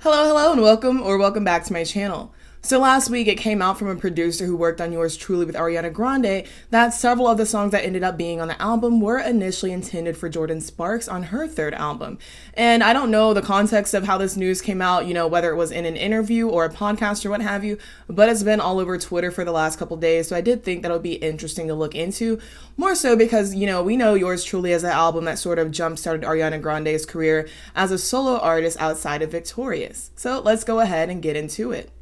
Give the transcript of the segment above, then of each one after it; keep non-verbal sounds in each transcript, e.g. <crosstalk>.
Hello, hello, and welcome or welcome back to my channel. So last week it came out from a producer who worked on Yours Truly with Ariana Grande that several of the songs that ended up being on the album were initially intended for Jordin Sparks on her third album. And I don't know the context of how this news came out, you know, whether it was in an interview or a podcast or what have you, but it's been all over Twitter for the last couple days, so I did think that would be interesting to look into. More so because, you know, we know Yours Truly as an album that sort of jump started Ariana Grande's career as a solo artist outside of Victorious. So let's go ahead and get into it.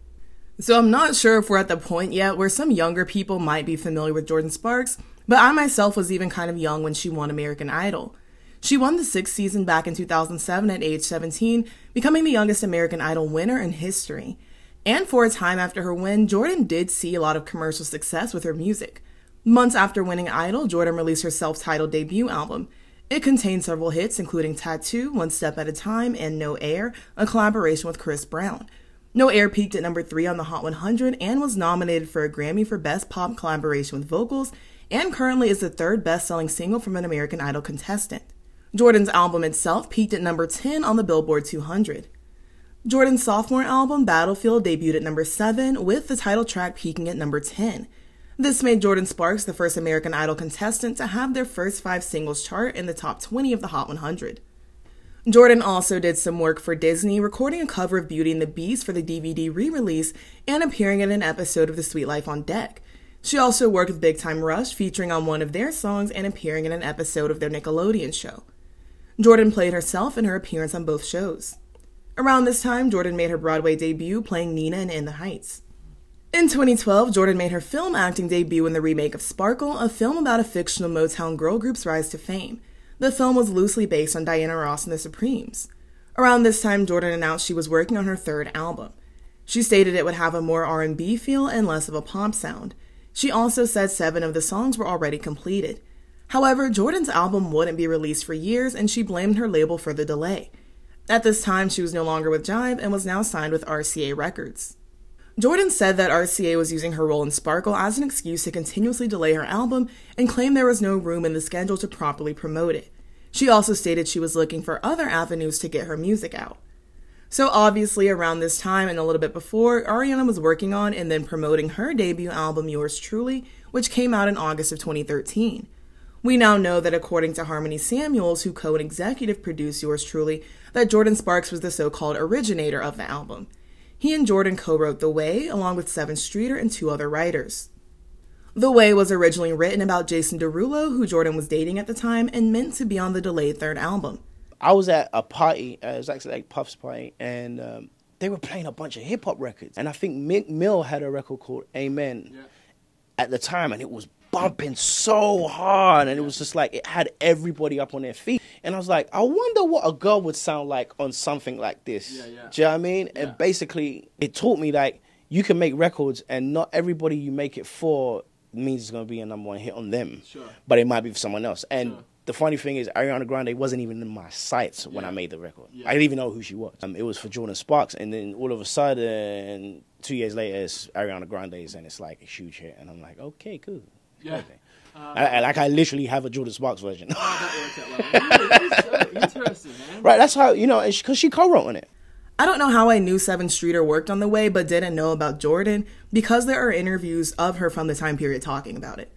So I'm not sure if we're at the point yet where some younger people might be familiar with Jordin Sparks, but I myself was even kind of young when she won American Idol. She won the sixth season back in 2007 at age 17, becoming the youngest American Idol winner in history. And for a time after her win, Jordin did see a lot of commercial success with her music. Months after winning Idol, Jordin released her self titled debut album. It contained several hits, including Tattoo, One Step at a Time, and No Air, a collaboration with Chris Brown. No Air peaked at number 3 on the Hot 100 and was nominated for a Grammy for Best Pop Collaboration with Vocals, and currently is the third best selling single from an American Idol contestant. Jordin's album itself peaked at number 10 on the Billboard 200. Jordin's sophomore album, Battlefield, debuted at number 7, with the title track peaking at number 10. This made Jordin Sparks the first American Idol contestant to have their first five singles chart in the top 20 of the Hot 100. Jordin also did some work for Disney, recording a cover of Beauty and the Beast for the DVD re release and appearing in an episode of The Sweet Life on Deck. She also worked with Big Time Rush, featuring on one of their songs and appearing in an episode of their Nickelodeon show. Jordin played herself in her appearance on both shows. Around this time, Jordin made her Broadway debut playing Nina in In the Heights. In 2012, Jordin made her film acting debut in the remake of Sparkle, a film about a fictional Motown girl group's rise to fame. The film was loosely based on Diana Ross and the Supremes. Around this time, Jordin announced she was working on her third album. She stated it would have a more R&B feel and less of a pop sound. She also said 7 of the songs were already completed. However, Jordin's album wouldn't be released for years and she blamed her label for the delay. At this time, she was no longer with Jive and was now signed with RCA Records. Jordin said that RCA was using her role in Sparkle as an excuse to continuously delay her album and claimed there was no room in the schedule to properly promote it. She also stated she was looking for other avenues to get her music out. So, obviously, around this time and a little bit before, Ariana was working on and then promoting her debut album, Yours Truly, which came out in August of 2013. We now know that according to Harmony Samuels, who co and executive produced Yours Truly, that Jordin Sparks was the so called originator of the album. He and Jordin co wrote The Way, along with Sevyn Streeter and two other writers. The Way was originally written about Jason Derulo, who Jordin was dating at the time, and meant to be on the delayed third album. I was at a party, uh, it was actually like Puff's party, and um, they were playing a bunch of hip hop records. And I think Meek Mill had a record called Amen yeah. at the time, and it was bumping so hard, and it was just like it had everybody up on their feet. And I was like, I wonder what a girl would sound like on something like this. Yeah, yeah. Do you know what I mean? Yeah. And basically, it taught me like you can make records, and not everybody you make it for means it's going to be a number one hit on them. Sure. But it might be for someone else. And sure. the funny thing is, Ariana Grande wasn't even in my sights when I made the record. Yeah. I didn't even know who she was. Um, it was for Jordin Sparks. And then all of a sudden, two years later, it's Ariana Grande's and it's like a huge hit. And I'm like, okay, cool. Yeah. Okay. Uh, I, I, like I literally have a Jordin Sparks version. Oh, that <laughs> so interesting. Right, that's how you know because she co-wrote on it. I don't know how I knew Sevyn Streeter worked on the way, but didn't know about Jordin because there are interviews of her from the time period talking about it.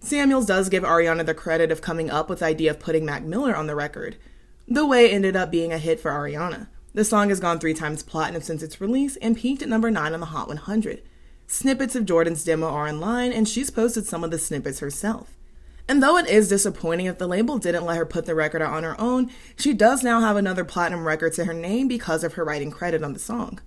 Samuels does give Ariana the credit of coming up with the idea of putting Mac Miller on the record. The way ended up being a hit for Ariana. The song has gone three times platinum since its release and peaked at number 9 on the Hot 100. Snippets of Jordin's demo are online, and she's posted some of the snippets herself. And though it is disappointing that the label didn't let her put the record out on her own, she does now have another platinum record to her name because of her writing credit on the song.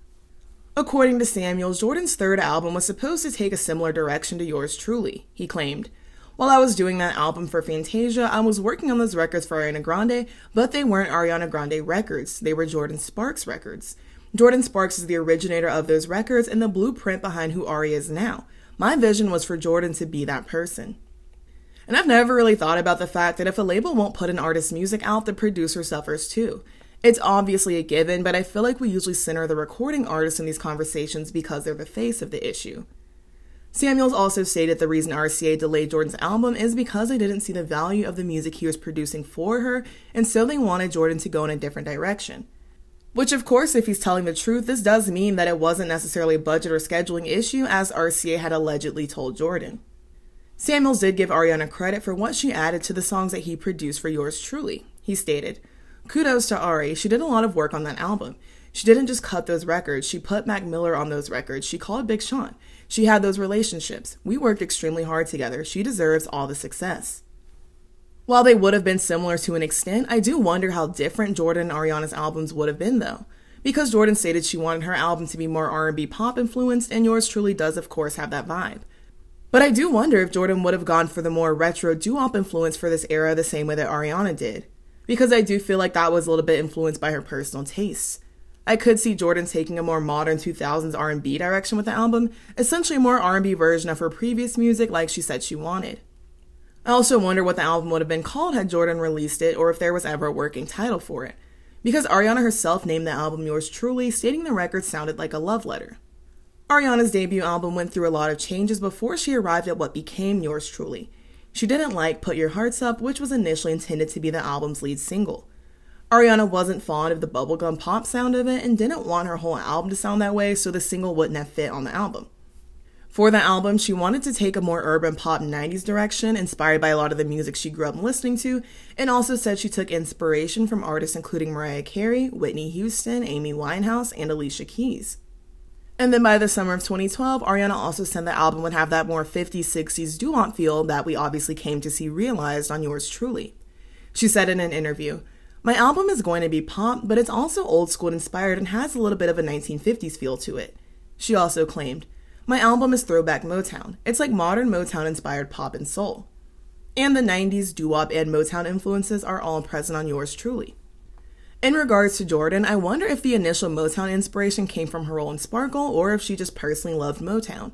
According to Samuels, Jordin's third album was supposed to take a similar direction to Yours Truly, he claimed. While I was doing that album for Fantasia, I was working on those records for Ariana Grande, but they weren't Ariana Grande records, they were Jordin Sparks records. Jordin Sparks is the originator of those records and the blueprint behind who Ari is now. My vision was for Jordin to be that person. And I've never really thought about the fact that if a label won't put an artist's music out, the producer suffers too. It's obviously a given, but I feel like we usually center the recording artist in these conversations because they're the face of the issue. Samuels also stated the reason RCA delayed Jordin's album is because they didn't see the value of the music he was producing for her, and so they wanted Jordin to go in a different direction. Which, of course, if he's telling the truth, this does mean that it wasn't necessarily a budget or scheduling issue, as RCA had allegedly told Jordin. Samuels did give Ariana credit for what she added to the songs that he produced for Yours Truly. He stated, Kudos to Ari, she did a lot of work on that album. She didn't just cut those records, she put Mac Miller on those records, she called Big Sean. She had those relationships. We worked extremely hard together. She deserves all the success. While they would have been similar to an extent, I do wonder how different Jordin and Ariana's albums would have been though. Because Jordin stated she wanted her album to be more R&B pop influenced and yours truly does of course have that vibe. But I do wonder if Jordin would have gone for the more retro doo-wop influence for this era the same way that Ariana did. Because I do feel like that was a little bit influenced by her personal tastes. I could see Jordin taking a more modern 2000s R&B direction with the album, essentially a more R&B version of her previous music like she said she wanted. I also wonder what the album would have been called had Jordin released it or if there was ever a working title for it. Because Ariana herself named the album Yours Truly, stating the record sounded like a love letter. Ariana's debut album went through a lot of changes before she arrived at what became Yours Truly. She didn't like Put Your Hearts Up, which was initially intended to be the album's lead single. Ariana wasn't fond of the bubblegum pop sound of it and didn't want her whole album to sound that way, so the single wouldn't have fit on the album. For the album, she wanted to take a more urban pop 90s direction, inspired by a lot of the music she grew up listening to, and also said she took inspiration from artists including Mariah Carey, Whitney Houston, Amy Winehouse, and Alicia Keys. And then by the summer of 2012, Ariana also said the album would have that more 50s, 60s doo feel that we obviously came to see realized on Yours Truly. She said in an interview, my album is going to be pop, but it's also old school inspired and has a little bit of a 1950s feel to it. She also claimed, My album is throwback Motown. It's like modern Motown inspired pop and soul. And the 90s doo wop and Motown influences are all present on yours truly. In regards to Jordin, I wonder if the initial Motown inspiration came from her role in Sparkle or if she just personally loved Motown.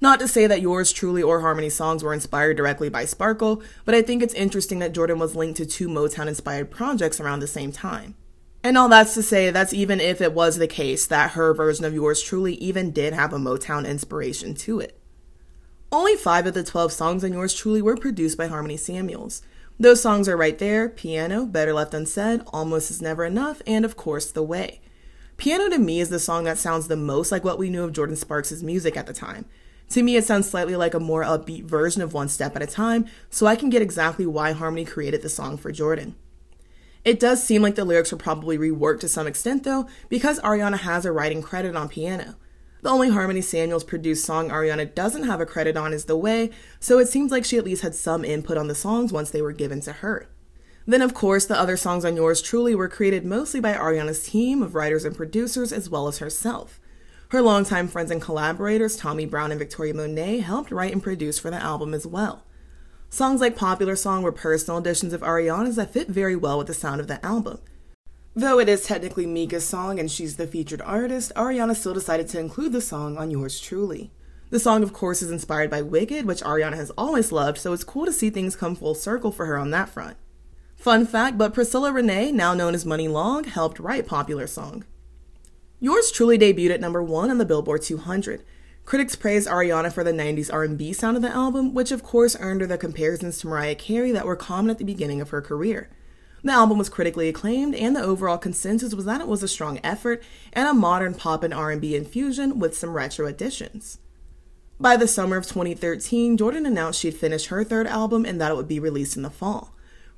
Not to say that yours truly or Harmony songs were inspired directly by Sparkle, but I think it's interesting that Jordin was linked to two Motown inspired projects around the same time. And all that's to say, that's even if it was the case that her version of Yours Truly even did have a Motown inspiration to it. Only five of the 12 songs on Yours Truly were produced by Harmony Samuels. Those songs are right there Piano, Better Left Unsaid, Almost Is Never Enough, and of course, The Way. Piano to me is the song that sounds the most like what we knew of Jordin Sparks' music at the time. To me, it sounds slightly like a more upbeat version of One Step at a Time, so I can get exactly why Harmony created the song for Jordin. It does seem like the lyrics were probably reworked to some extent, though, because Ariana has a writing credit on piano. The only Harmony Samuels produced song Ariana doesn't have a credit on is The Way, so it seems like she at least had some input on the songs once they were given to her. Then, of course, the other songs on Yours Truly were created mostly by Ariana's team of writers and producers as well as herself. Her longtime friends and collaborators, Tommy Brown and Victoria Monet, helped write and produce for the album as well. Songs like Popular Song were personal additions of Ariana's that fit very well with the sound of the album. Though it is technically Mika's song and she's the featured artist, Ariana still decided to include the song on Yours Truly. The song, of course, is inspired by Wicked, which Ariana has always loved, so it's cool to see things come full circle for her on that front. Fun fact, but Priscilla Renea, now known as Muni Long, helped write Popular Song. Yours truly debuted at number one on the Billboard 200. Critics praised Ariana for the 90s R&B sound of the album, which of course earned her the comparisons to Mariah Carey that were common at the beginning of her career. The album was critically acclaimed, and the overall consensus was that it was a strong effort and a modern pop and R&B infusion with some retro additions. By the summer of 2013, Jordin announced she'd finished her third album and that it would be released in the fall.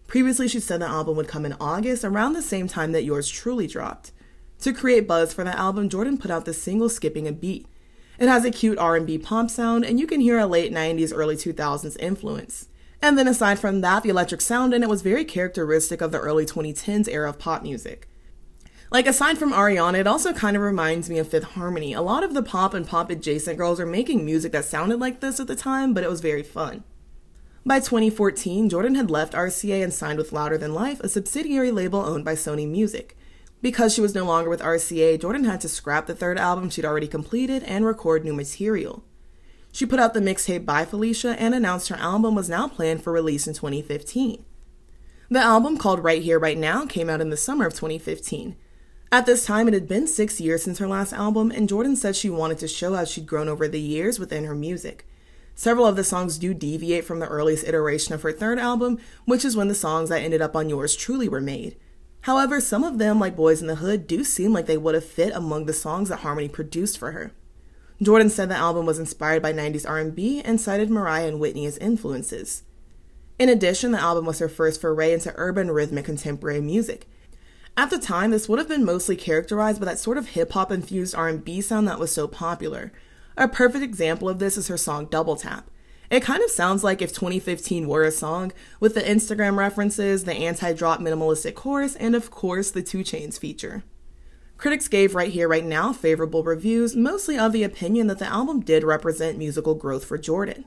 Previously, she said the album would come in August, around the same time that Yours Truly dropped. To create buzz for the album, Jordin put out the single Skipping a Beat. It has a cute R&B pop sound, and you can hear a late 90s, early 2000s influence. And then aside from that, the electric sound in it was very characteristic of the early 2010s era of pop music. Like aside from Ariana, it also kind of reminds me of Fifth Harmony. A lot of the pop and pop adjacent girls are making music that sounded like this at the time, but it was very fun. By 2014, Jordin had left RCA and signed with Louder Than Life, a subsidiary label owned by Sony Music. Because she was no longer with RCA, Jordin had to scrap the third album she'd already completed and record new material. She put out the mixtape Bye Felicia and announced her album was now planned for release in 2015. The album, called Right Here, Right Now, came out in the summer of 2015. At this time, it had been six years since her last album, and Jordin said she wanted to show how she'd grown over the years within her music. Several of the songs do deviate from the earliest iteration of her third album, which is when the songs that ended up on Yours Truly were made. However, some of them, like Boys in the Hood, do seem like they would have fit among the songs that Harmony produced for her. Jordin said the album was inspired by 90s R&B and cited Mariah and Whitney as influences. In addition, the album was her first foray into urban rhythmic contemporary music. At the time, this would have been mostly characterized by that sort of hip-hop infused R&B sound that was so popular. A perfect example of this is her song Double Tap. It kind of sounds like if 2015 were a song, with the Instagram references, the anti-drop minimalistic chorus, and of course the 2 Chainz feature. Critics gave Right Here Right Now favorable reviews, mostly of the opinion that the album did represent musical growth for Jordin.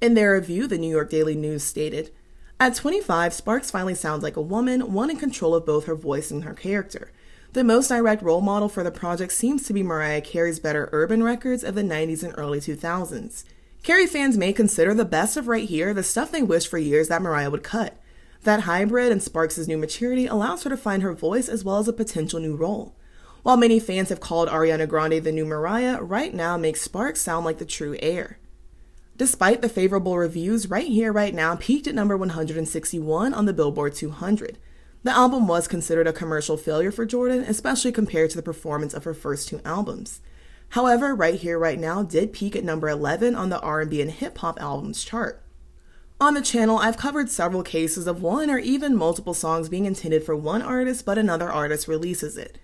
In their review, the New York Daily News stated, At 25, Sparks finally sounds like a woman, one in control of both her voice and her character. The most direct role model for the project seems to be Mariah Carey's better urban records of the 90s and early 2000s. Carey fans may consider the best of Right Here the stuff they wished for years that Mariah would cut. That hybrid and Sparks' new maturity allows her to find her voice as well as a potential new role. While many fans have called Ariana Grande the new Mariah, Right Now makes Sparks sound like the true heir. Despite the favorable reviews, Right Here, Right Now peaked at number 161 on the Billboard 200. The album was considered a commercial failure for Jordin, especially compared to the performance of her first two albums. However, Right Here, Right Now did peak at number 11 on the R&B and hip hop albums chart. On the channel, I've covered several cases of one or even multiple songs being intended for one artist, but another artist releases it.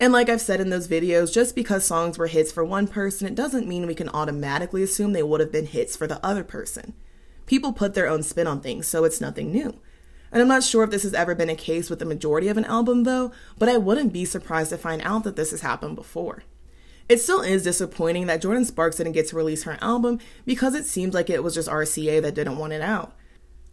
And like I've said in those videos, just because songs were hits for one person, it doesn't mean we can automatically assume they would have been hits for the other person. People put their own spin on things, so it's nothing new. And I'm not sure if this has ever been a case with the majority of an album though, but I wouldn't be surprised to find out that this has happened before. It still is disappointing that Jordin Sparks didn't get to release her album because it seemed like it was just RCA that didn't want it out.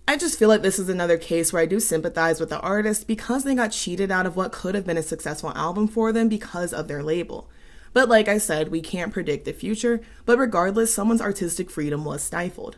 I just feel like this is another case where I do sympathize with the artist because they got cheated out of what could have been a successful album for them because of their label. But like I said, we can't predict the future, but regardless, someone's artistic freedom was stifled.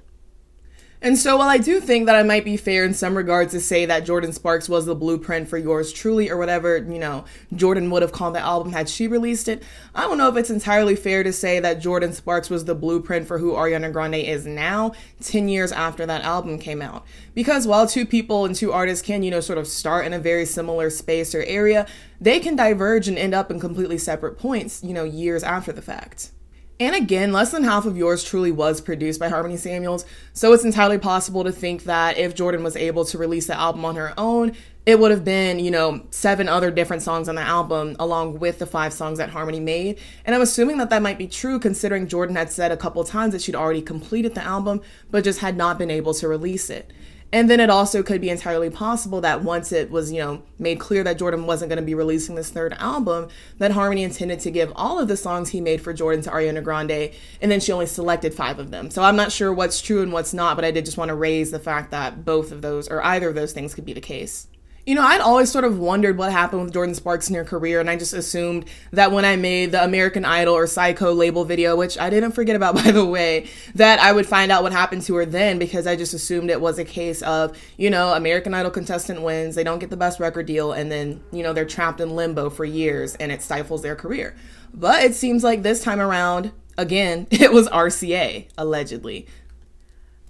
And so, while I do think that I might be fair in some regards to say that Jordin Sparks was the blueprint for yours truly, or whatever, you know, Jordin would have called the album had she released it, I don't know if it's entirely fair to say that Jordin Sparks was the blueprint for who Ariana Grande is now, 10 years after that album came out. Because while two people and two artists can, you know, sort of start in a very similar space or area, they can diverge and end up in completely separate points, you know, years after the fact. And again, less than half of yours truly was produced by Harmony Samuels, so it's entirely possible to think that if Jordin was able to release the album on her own, it would have been, you know, seven other different songs on the album along with the five songs that Harmony made. And I'm assuming that that might be true considering Jordin had said a couple times that she'd already completed the album but just had not been able to release it. And then it also could be entirely possible that once it was, you know, made clear that Jordin wasn't going to be releasing this third album, that Harmony intended to give all of the songs he made for Jordin to Ariana Grande, and then she only selected five of them. So I'm not sure what's true and what's not, but I did just want to raise the fact that both of those, or either of those things, could be the case. You know, I'd always sort of wondered what happened with Jordin Sparks in her career, and I just assumed that when I made the American Idol or Psycho label video, which I didn't forget about <laughs> by the way, that I would find out what happened to her then because I just assumed it was a case of, you know, American Idol contestant wins, they don't get the best record deal, and then, you know, they're trapped in limbo for years and it stifles their career. But it seems like this time around, again, <laughs> it was RCA, allegedly.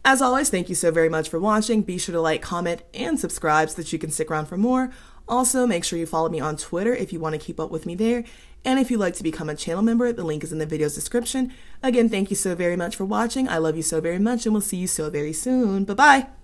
As always, thank you so very much for watching. Be sure to like, comment, and subscribe so that you can stick around for more. Also, make sure you follow me on Twitter if you want to keep up with me there. And if you'd like to become a channel member, the link is in the video's description. Again, thank you so very much for watching. I love you so very much, and we'll see you so very soon. Bye bye.